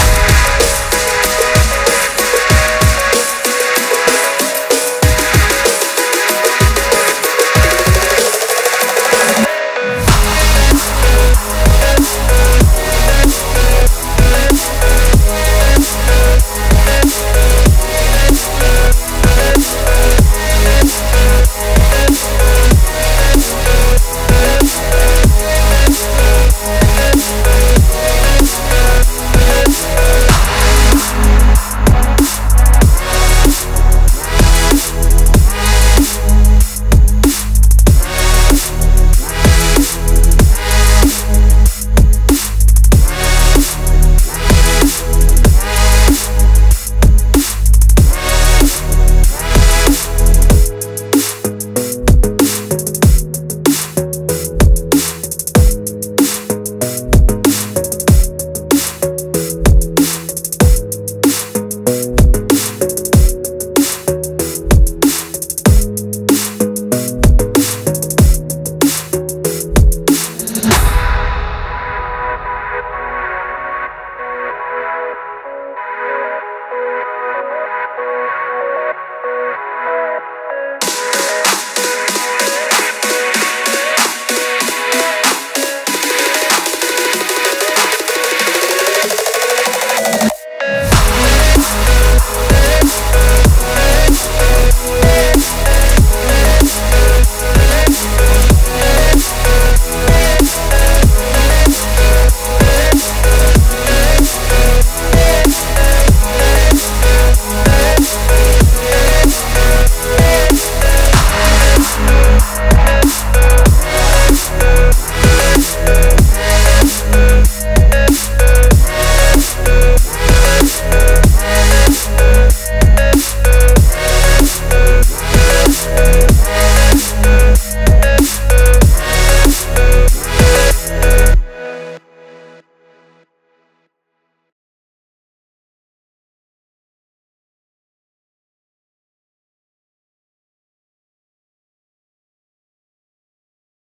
Bye.